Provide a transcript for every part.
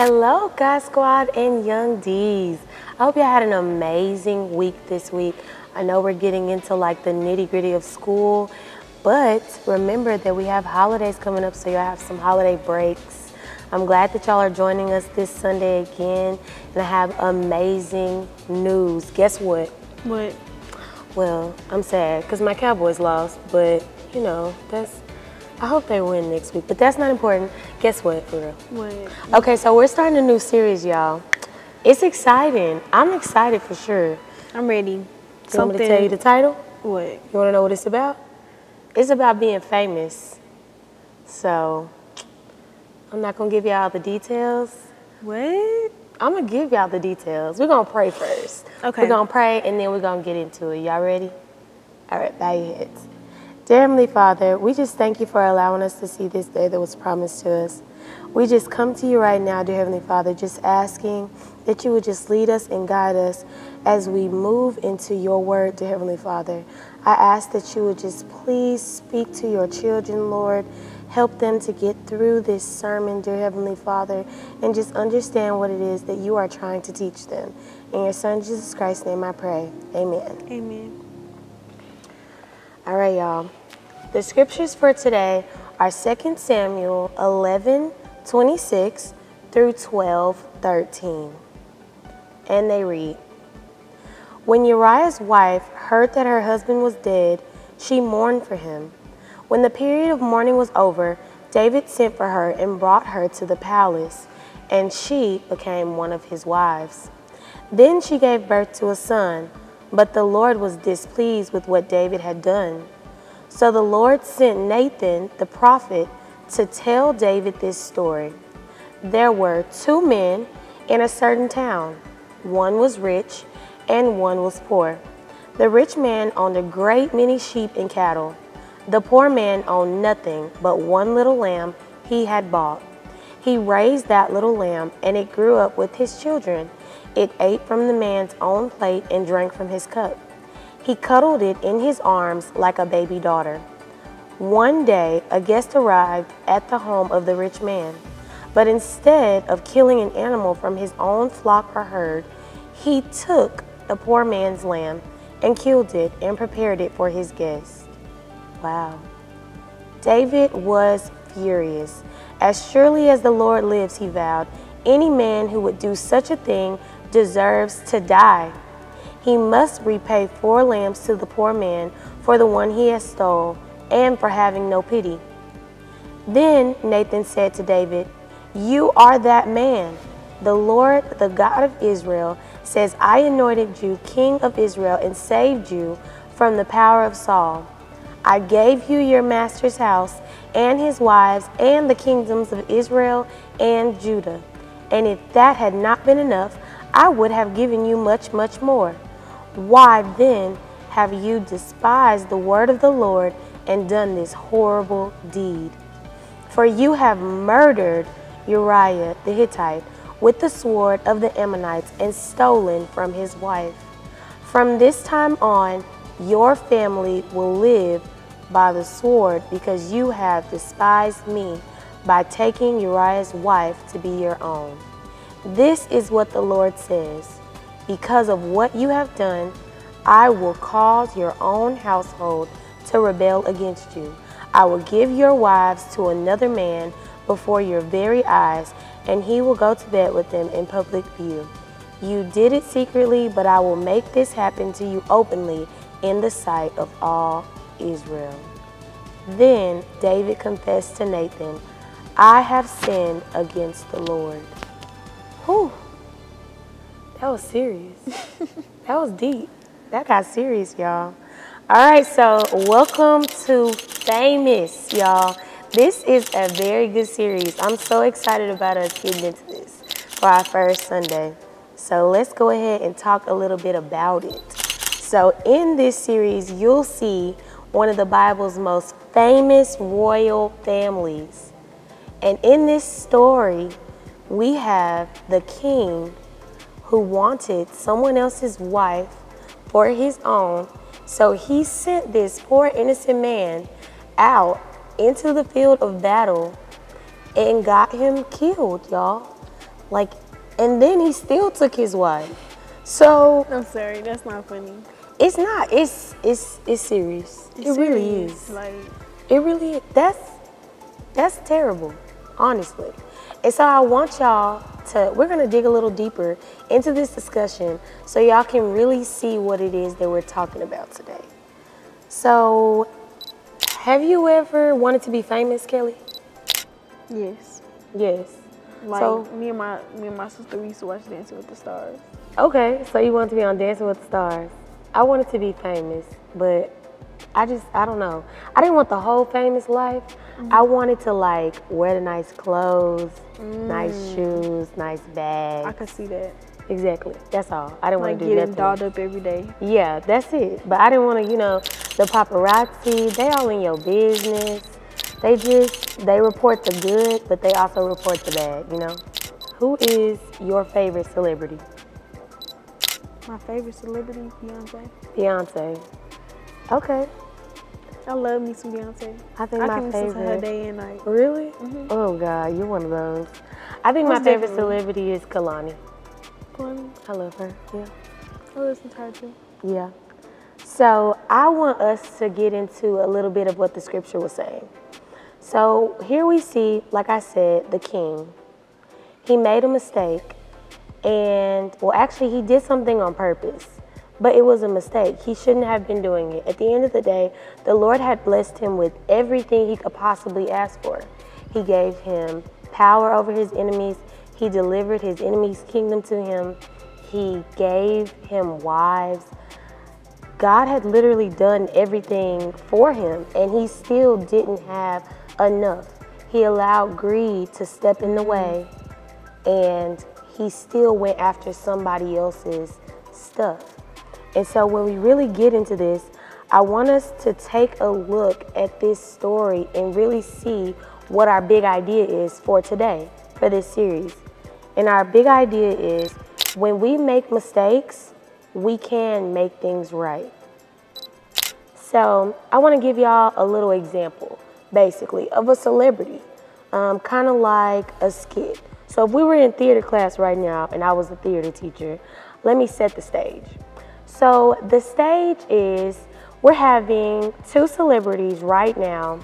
Hello, God Squad and Young D's. I hope y'all had an amazing week this week. I know we're getting into like the nitty gritty of school, but remember that we have holidays coming up, so you'll have some holiday breaks. I'm glad that y'all are joining us this Sunday again, and I have amazing news. Guess what? What? Well, I'm sad because my Cowboys lost, but you know, that's I hope they win next week, but that's not important. Guess what, for real? What? Okay, so we're starting a new series, y'all. It's exciting. I'm excited for sure. I'm ready. You want me to tell you the title? What? You want to know what it's about? It's about being famous. So, I'm not going to give y'all the details. What? I'm going to give y'all the details. We're going to pray first. Okay. We're going to pray and then we're going to get into it. Y'all ready? All right, bow your heads. Dear Heavenly Father, we just thank you for allowing us to see this day that was promised to us. We just come to you right now, dear Heavenly Father, just asking that you would just lead us and guide us as we move into your word, dear Heavenly Father. I ask that you would just please speak to your children, Lord. Help them to get through this sermon, dear Heavenly Father, and just understand what it is that you are trying to teach them. In your Son, Jesus Christ's name, I pray. Amen. Amen. All right, y'all. The scriptures for today are 2 Samuel 11 26 through 12 13. And they read When Uriah's wife heard that her husband was dead, she mourned for him. When the period of mourning was over, David sent for her and brought her to the palace, and she became one of his wives. Then she gave birth to a son, but the Lord was displeased with what David had done. So the Lord sent Nathan the prophet to tell David this story. There were two men in a certain town. One was rich and one was poor. The rich man owned a great many sheep and cattle. The poor man owned nothing but one little lamb he had bought. He raised that little lamb, and it grew up with his children. It ate from the man's own plate and drank from his cup. He cuddled it in his arms like a baby daughter. One day, a guest arrived at the home of the rich man. But instead of killing an animal from his own flock or herd, he took the poor man's lamb and killed it and prepared it for his guest. Wow. David was furious. As surely as the Lord lives, he vowed, any man who would do such a thing deserves to die. He must repay four lambs to the poor man for the one he has stole and for having no pity. Then Nathan said to David, You are that man. The Lord, the God of Israel, says, I anointed you king of Israel and saved you from the power of Saul. I gave you your master's house and his wives and the kingdoms of Israel and Judah. And if that had not been enough, I would have given you much, much more. Why then have you despised the word of the Lord and done this horrible deed? For you have murdered Uriah the Hittite with the sword of the Ammonites and stolen from his wife. From this time on, your family will live by the sword because you have despised me by taking Uriah's wife to be your own. This is what the Lord says. Because of what you have done, I will cause your own household to rebel against you. I will give your wives to another man before your very eyes, and he will go to bed with them in public view. You did it secretly, but I will make this happen to you openly in the sight of all Israel. Then David confessed to Nathan, I have sinned against the Lord. Whew. That was serious. that was deep. That got serious, y'all. All right, so welcome to Famous, y'all. This is a very good series. I'm so excited about us getting into this for our first Sunday. So let's go ahead and talk a little bit about it. So in this series, you'll see one of the Bible's most famous royal families. And in this story, we have the king who wanted someone else's wife for his own. So he sent this poor innocent man out into the field of battle and got him killed, y'all. Like, and then he still took his wife. So I'm sorry, that's not funny. it's not. It's it's it's serious. It's it really serious, is. Like, It really. That's that's terrible, honestly. And so I want y'all to we're gonna dig a little deeper into this discussion so y'all can really see what it is that we're talking about today. So have you ever wanted to be famous, Kelly? yes. Yes. Like So- me and my me and my sister we used to watch Dancing with the Stars. Okay, so you wanted to be on Dancing with the Stars. I wanted to be famous, but I just I don't know. I didn't want the whole famous life. Mm-hmm. I wanted to like wear the nice clothes, nice mm. shoes, nice bags. I could see that. Exactly. That's all. I didn't Like want to do getting nothing. dolled up every day. Yeah, that's it. But I didn't want to, you know, the paparazzi, they all in your business. They just, they report the good, but they also report the bad, you know? Who is your favorite celebrity? My favorite celebrity, Beyonce. Beyonce. Okay. I love me some Beyonce. I think I my can to her favorite. day and night. Really? Mm-hmm. Oh God, you're one of those. I think my favorite celebrity is Kehlani. Kehlani, I love her. Yeah. I listen to her too. Yeah. So I want us to get into a little bit of what the scripture was saying. So here we see, like I said, the king. He made a mistake, and well, actually, he did something on purpose, but it was a mistake. He shouldn't have been doing it. At the end of the day, the Lord had blessed him with everything he could possibly ask for. He gave him power over his enemies, he delivered his enemy's kingdom to him, he gave him wives. God had literally done everything for him, and he still didn't have enough. He allowed greed to step in the way, and he still went after somebody else's stuff. And so, when we really get into this, I want us to take a look at this story and really see what our big idea is for today, for this series. And our big idea is when we make mistakes, we can make things right. So I want to give y'all a little example, basically, of a celebrity, um, kind of like a skit. So if we were in theater class right now and I was a theater teacher, let me set the stage. So the stage is we're having two celebrities right now,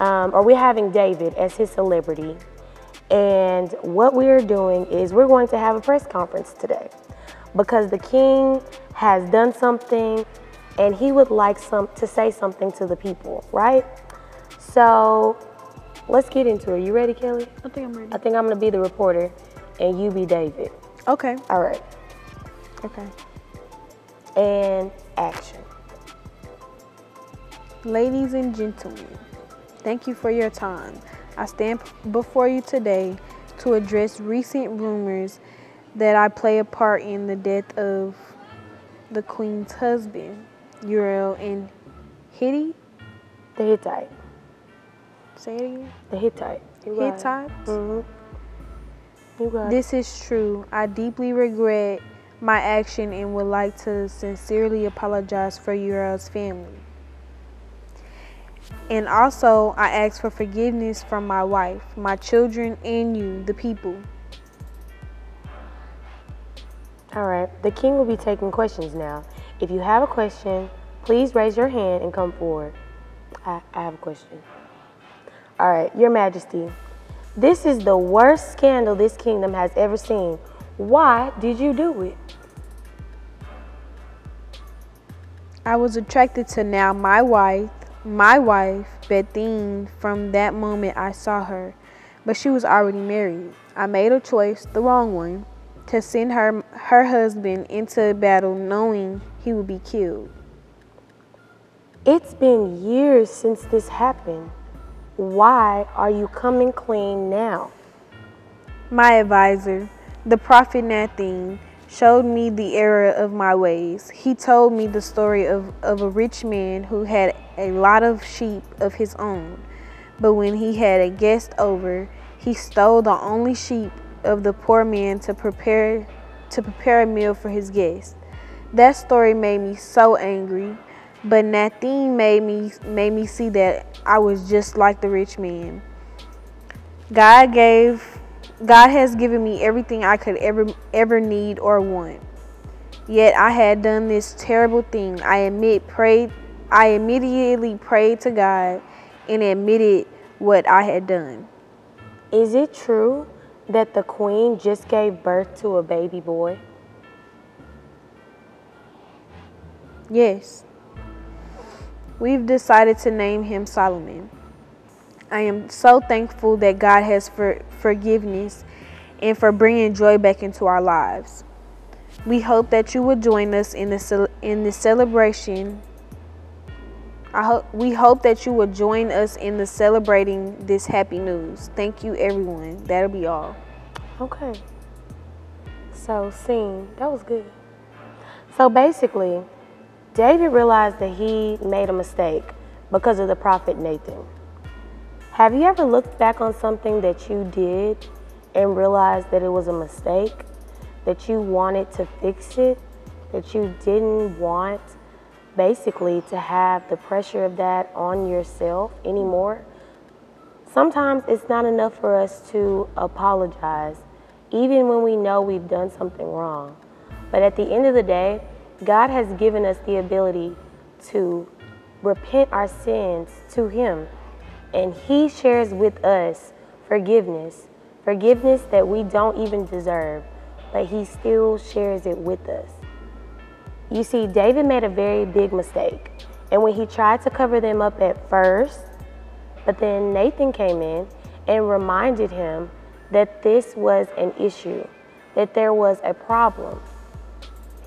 um, or we're having David as his celebrity. And what we're doing is we're going to have a press conference today because the king has done something and he would like some to say something to the people, right? So let's get into it. You ready, Kelly? I think I'm ready. I think I'm gonna be the reporter and you be David. Okay. All right. Okay. And action. Ladies and gentlemen, thank you for your time. I stand before you today to address recent rumors that I play a part in the death of the Queen's husband, Uriel and Hitty. The Hittite. Say it again. The Hittite. You. Hittite. Mm-hmm. You. This is true. I deeply regret my action and would like to sincerely apologize for Uriel's family. And also, I ask for forgiveness from my wife, my children, and you, the people. All right. The king will be taking questions now. If you have a question, please raise your hand and come forward. I, I have a question. All right, Your Majesty. This is the worst scandal this kingdom has ever seen. Why did you do it? I was attracted to now my wife, my wife, Bethine, from that moment I saw her, but she was already married. I made a choice, the wrong one, to send her her husband into battle knowing he would be killed. It's been years since this happened. Why are you coming clean now? My advisor, the prophet Nathan, showed me the error of my ways. He told me the story of, of a rich man who had a lot of sheep of his own. But when he had a guest over, he stole the only sheep of the poor man to prepare to prepare a meal for his guest. That story made me so angry, but Nathan made me made me see that I was just like the rich man. God gave God has given me everything I could ever ever need or want. Yet I had done this terrible thing. I admit prayed I immediately prayed to God and admitted what I had done. Is it true that the queen just gave birth to a baby boy? Yes. We've decided to name him Solomon. I am so thankful that God has for forgiveness and for bringing joy back into our lives. We hope that you will join us in the in the celebration. I hope we hope that you will join us in the celebrating this happy news. Thank you everyone. That'll be all. Okay. So scene, that was good. So basically, David realized that he made a mistake because of the prophet Nathan. Have you ever looked back on something that you did and realized that it was a mistake, that you wanted to fix it, that you didn't want basically to have the pressure of that on yourself anymore? Sometimes it's not enough for us to apologize, even when we know we've done something wrong. But at the end of the day, God has given us the ability to repent our sins to Him and He shares with us forgiveness, forgiveness that we don't even deserve, but He still shares it with us. You see, David made a very big mistake, and when he tried to cover them up at first, but then Nathan came in and reminded him that this was an issue, that there was a problem.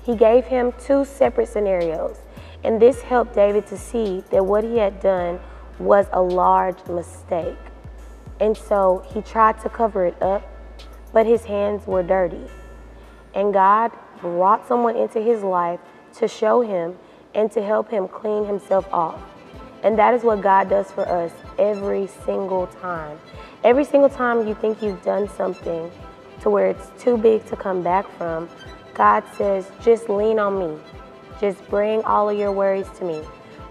He gave him two separate scenarios, and this helped David to see that what he had done was a large mistake. And so he tried to cover it up, but his hands were dirty. And God brought someone into his life to show him and to help him clean himself off. And that is what God does for us every single time. Every single time you think you've done something to where it's too big to come back from, God says, just lean on me. Just bring all of your worries to me.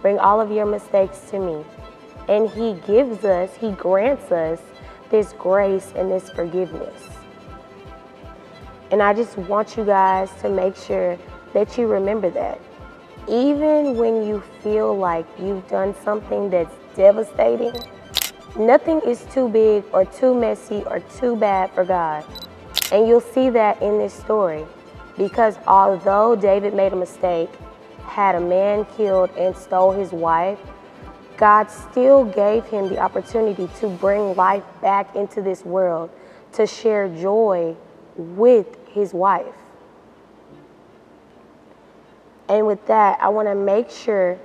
Bring all of your mistakes to me. And He gives us, He grants us this grace and this forgiveness. And I just want you guys to make sure that you remember that. Even when you feel like you've done something that's devastating, nothing is too big or too messy or too bad for God. And you'll see that in this story. Because although David made a mistake, had a man killed and stole his wife, God still gave him the opportunity to bring life back into this world, to share joy with his wife. And with that, I want to make sure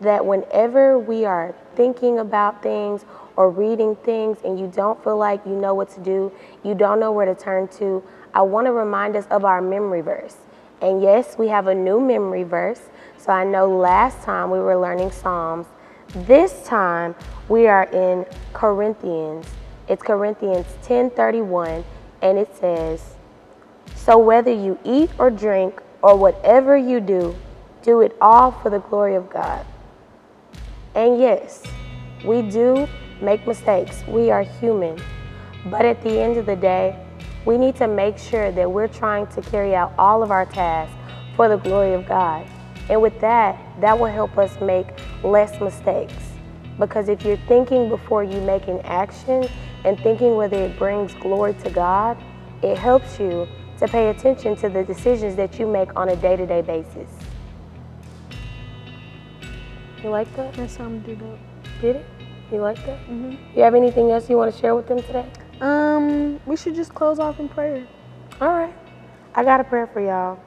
that whenever we are thinking about things or reading things and you don't feel like you know what to do, you don't know where to turn to, I want to remind us of our memory verse. And yes, we have a new memory verse. So I know last time we were learning Psalms this time we are in Corinthians. It's Corinthians 10:31 and it says, "So whether you eat or drink or whatever you do, do it all for the glory of God." And yes, we do make mistakes. We are human. But at the end of the day, we need to make sure that we're trying to carry out all of our tasks for the glory of God. And with that, that will help us make less mistakes. Because if you're thinking before you make an action and thinking whether it brings glory to God, it helps you to pay attention to the decisions that you make on a day to day basis. You like that? That's how I'm did it. Did it? You like that? Mm-hmm. You have anything else you want to share with them today? Um, we should just close off in prayer. All right. I got a prayer for y'all.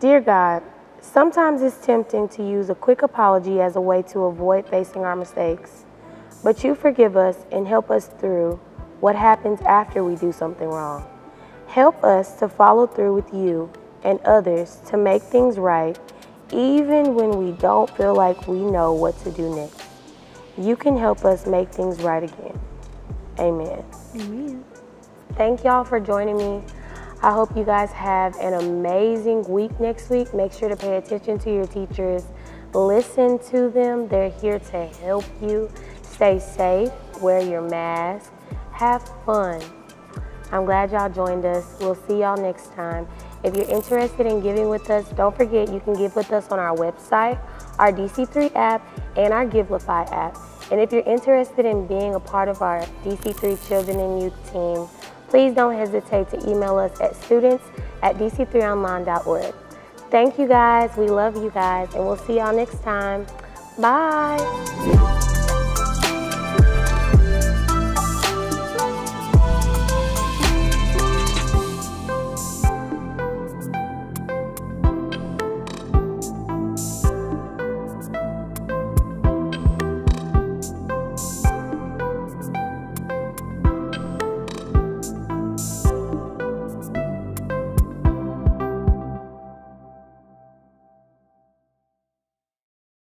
Dear God, Sometimes it's tempting to use a quick apology as a way to avoid facing our mistakes. But you forgive us and help us through what happens after we do something wrong. Help us to follow through with you and others to make things right, even when we don't feel like we know what to do next. You can help us make things right again. Amen. Amen. Thank y'all for joining me I hope you guys have an amazing week next week. Make sure to pay attention to your teachers. Listen to them. They're here to help you. Stay safe. Wear your mask. Have fun. I'm glad y'all joined us. We'll see y'all next time. If you're interested in giving with us, don't forget you can give with us on our website, our DC3 app, and our Givelify app. And if you're interested in being a part of our DC3 Children and Youth team, please don't hesitate to email us at students at dc3online.org. Thank you guys. We love you guys, and we'll see y'all next time. Bye.